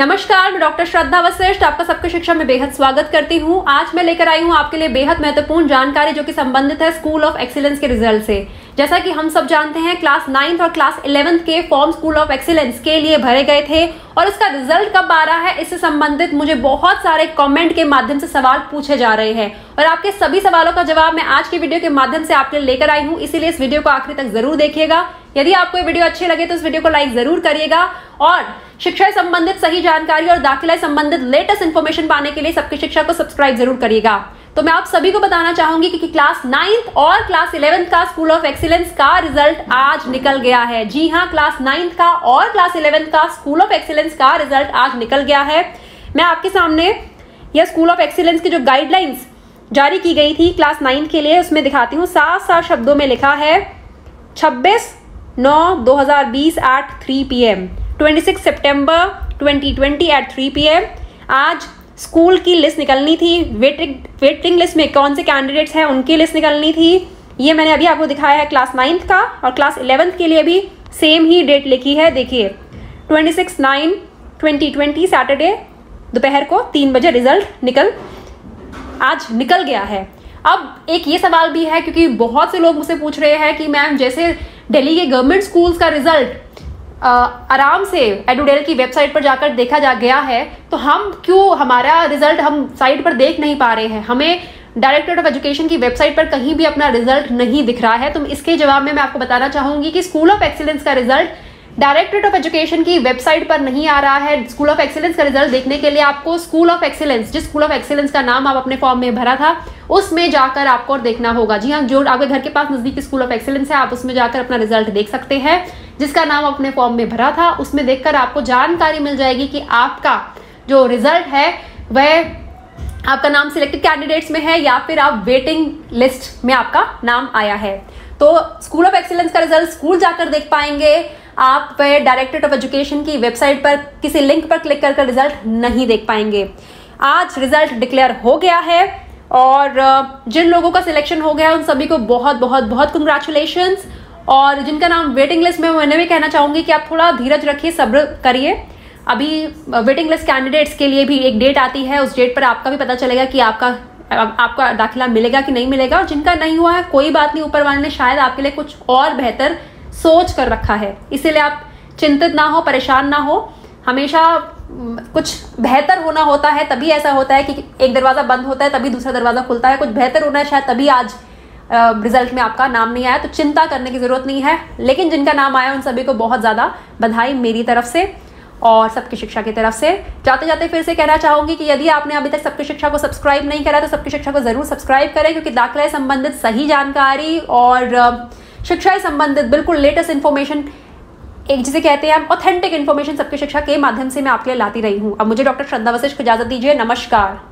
नमस्कार, मैं डॉक्टर श्रद्धा वशिष्ठ, आपका सबके शिक्षा में बेहद स्वागत करती हूँ। आज मैं लेकर आई हूँ आपके लिए बेहद महत्वपूर्ण जानकारी जो कि संबंधित है स्कूल ऑफ़ एक्सीलेंस के रिज़ल्ट से। जैसा कि हम सब जानते हैं क्लास नाइन्थ और क्लास इलेवेंथ के फॉर्म स्कूल ऑफ़ एक्सीलेंस के लिए भरे गए थे और इसका रिज़ल्ट कब आ रहा है, इससे संबंधित मुझे बहुत सारे कमेंट के माध्यम से सवाल पूछे जा रहे हैं। और आपके सभी सवालों का जवाब मैं आज की वीडियो के माध्यम से आपके लेकर आई हूँ, इसीलिए इस वीडियो को आखिरी तक ज़रूर देखिएगा। यदि आपको ये वीडियो अच्छी लगे तो इस वीडियो को लाइक ज़रूर करिएगा और शिक्षा संबंधित सही जानकारी और दाखिला संबंधित लेटेस्ट इन्फॉर्मेशन पाने के लिए सबकी शिक्षा को सब्सक्राइब ज़रूर करिएगा। तो मैं आप सभी को बताना चाहूँगी कि, कि क्लास नाइन्थ और क्लास इलेवेंथ का स्कूल ऑफ़ एक्सीलेंस का रिज़ल्ट आज निकल गया है। जी हाँ क्लास नाइन्थ का और क्लास इलेवेंथ का स्कूल ऑफ़ एक्सीलेंस का रिज़ल्ट आज निकल गया है। मैं आपके सामने यह स्कूल ऑफ़ एक्सीलेंस की जो गाइडलाइंस जारी की गई थी क्लास नाइन्थ के लिए उसमें दिखाती हूँ। सात सात शब्दों में लिखा है छब्बीस नौ 2020 at 3 P M twenty six September twenty twenty eight three P M आज स्कूल की लिस्ट निकलनी थी, वेटिंग वेटिंग लिस्ट में कौन से कैंडिडेट्स हैं उनकी लिस्ट निकलनी थी। ये मैंने अभी आपको दिखाया है क्लास नाइन्थ का और क्लास इलेवंथ के लिए भी सेम ही डेट लिखी है, देखिए। Twenty six nine twenty twenty Saturday दोपहर को तीन बजे रिज़ल्ट निकल, आज निकल गया है। अब एक ये सवाल भी है, क्योंकि बहुत से लोग मुझसे पूछ रहे हैं कि मैम, जैसे दिल्ली के गवर्नमेंट स्कूल्स का रिज़ल्ट आराम से एडुडेल की वेबसाइट पर जाकर देखा जा गया है तो हम क्यों हमारा रिज़ल्ट हम साइट पर देख नहीं पा रहे हैं? हमें डायरेक्टरेट ऑफ़ एजुकेशन की वेबसाइट पर कहीं भी अपना रिज़ल्ट नहीं दिख रहा है तो इसके जवाब में मैं आपको बताना चाहूँगी कि स्कूल ऑफ़ एक्सीलेंस का रिज़ल्ट डायरेक्टरेट ऑफ़ एजुकेशन की वेबसाइट पर नहीं आ रहा है। स्कूल ऑफ़ एक्सीलेंस का रिज़ल्ट देखने के लिए आपको स्कूल ऑफ़ एक्सीलेंस जिस स्कूल ऑफ़ एक्सीलेंस का नाम आप अपने फॉर्म में भरा था, उसमें जाकर आपको देखना होगा। जी हाँ जो आपके घर के पास नजदीकी स्कूल ऑफ़ एक्सीलेंस है, आप उसमें जाकर अपना रिज़ल्ट देख सकते हैं। जिसका नाम अपने फॉर्म में भरा था, उसमें देखकर आपको जानकारी मिल जाएगी कि आपका जो रिज़ल्ट है, वह आपका नाम सिलेक्टेड कैंडिडेट्स में है या फिर आप वेटिंग लिस्ट में आपका नाम आया है। तो स्कूल ऑफ़ एक्सीलेंस का रिज़ल्ट स्कूल जाकर देख पाएँगे। आप डायरेक्टरेट ऑफ़ एजुकेशन की वेबसाइट पर किसी लिंक पर क्लिक कर रिज़ल्ट नहीं देख पाएँगे। आज रिज़ल्ट डिक्लेयर हो गया है और जिन लोगों का सिलेक्शन हो गया उन सभी को बहुत बहुत बहुत कंग्रेचुलेशन और जिनका नाम वेटिंग लिस्ट में मैंने भी कहना चाहूँगी कि आप थोड़ा धीरज रखिए, सब्र करिए। अभी वेटिंग लिस्ट कैंडिडेट्स के लिए भी एक डेट आती है, उस डेट पर आपका भी पता चलेगा कि आपका आपका दाखिला मिलेगा कि नहीं मिलेगा। और जिनका नहीं हुआ है, कोई बात नहीं, ऊपर वाले ने शायद आपके लिए कुछ और बेहतर सोच कर रखा है। इसीलिए आप चिंतित ना हो, परेशान ना हो। हमेशा कुछ बेहतर होना होता है, तभी ऐसा होता है कि एक दरवाज़ा बंद होता है, तभी दूसरा दरवाज़ा खुलता है। कुछ बेहतर होना है, शायद तभी आज रिज़ल्ट में आपका नाम नहीं आया। तो चिंता करने की ज़रूरत नहीं है। लेकिन जिनका नाम आया, उन सभी को बहुत ज़्यादा बधाई मेरी तरफ़ से और सबकी शिक्षा की तरफ़ से। जाते जाते फिर से कहना चाहूँगी कि यदि आपने अभी तक सबकी शिक्षा को सब्सक्राइब नहीं करा तो सबकी शिक्षा को ज़रूर सब्सक्राइब करें, क्योंकि दाखिला संबंधित सही जानकारी और शिक्षा से संबंधित बिल्कुल लेटेस्ट इन्फॉर्मेशन एक जिसे कहते हैं ऑथेंटिक इन्फॉर्मेशन सबकी शिक्षा के माध्यम से मैं आपके लिए लाती रही हूँ। अब मुझे डॉक्टर श्रद्धा वशिष्ठ को इजाज़त दीजिए। नमस्कार।